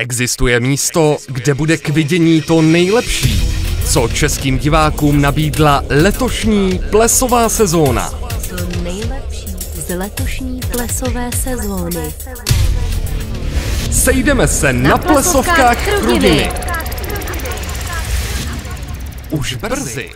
Existuje místo, kde bude k vidění to nejlepší, co českým divákům nabídla letošní plesová sezóna. To nejlepší z letošní plesové sezóny. Sejdeme se na, plesovkách Chrudimi. Už brzy.